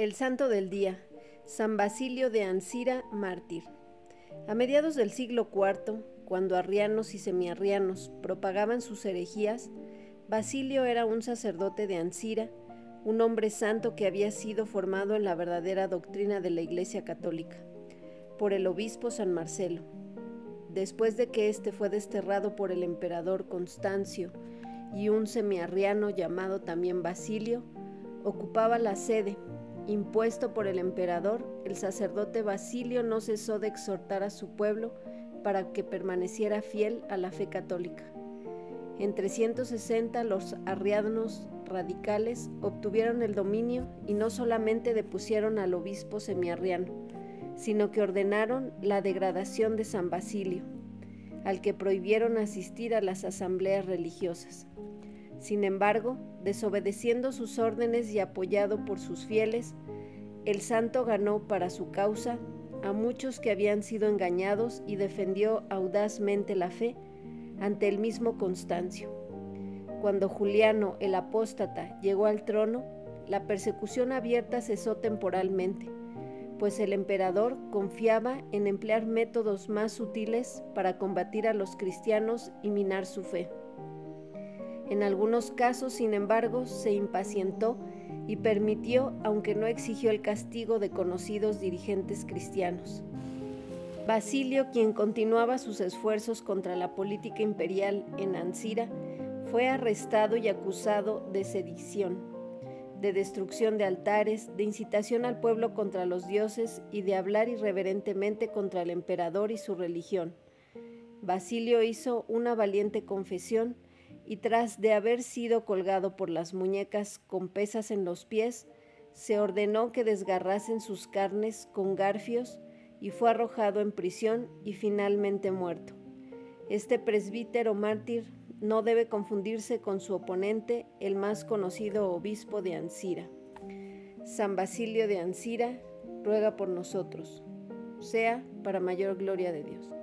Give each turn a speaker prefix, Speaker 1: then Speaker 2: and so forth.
Speaker 1: El santo del día, San Basilio de Ancira, mártir. A mediados del siglo IV, cuando arrianos y semiarrianos propagaban sus herejías, Basilio era un sacerdote de Ancira, un hombre santo que había sido formado en la verdadera doctrina de la Iglesia Católica, por el obispo San Marcelo. Después de que éste fue desterrado por el emperador Constancio y un semiarriano llamado también Basilio, ocupaba la sede Impuesto por el emperador, el sacerdote Basilio no cesó de exhortar a su pueblo para que permaneciera fiel a la fe católica. En 360 los arrianos radicales obtuvieron el dominio y no solamente depusieron al obispo semiarriano, sino que ordenaron la degradación de San Basilio, al que prohibieron asistir a las asambleas religiosas. Sin embargo, desobedeciendo sus órdenes y apoyado por sus fieles, el santo ganó para su causa a muchos que habían sido engañados y defendió audazmente la fe ante el mismo Constancio. Cuando Juliano el apóstata llegó al trono, la persecución abierta cesó temporalmente, pues el emperador confiaba en emplear métodos más sutiles para combatir a los cristianos y minar su fe. En algunos casos, sin embargo, se impacientó y permitió, aunque no exigió el castigo de conocidos dirigentes cristianos. Basilio, quien continuaba sus esfuerzos contra la política imperial en Ancira, fue arrestado y acusado de sedición, de destrucción de altares, de incitación al pueblo contra los dioses y de hablar irreverentemente contra el emperador y su religión. Basilio hizo una valiente confesión y tras de haber sido colgado por las muñecas con pesas en los pies, se ordenó que desgarrasen sus carnes con garfios y fue arrojado en prisión y finalmente muerto. Este presbítero mártir no debe confundirse con su oponente, el más conocido obispo de Ancira. San Basilio de Ancira ruega por nosotros, sea para mayor gloria de Dios.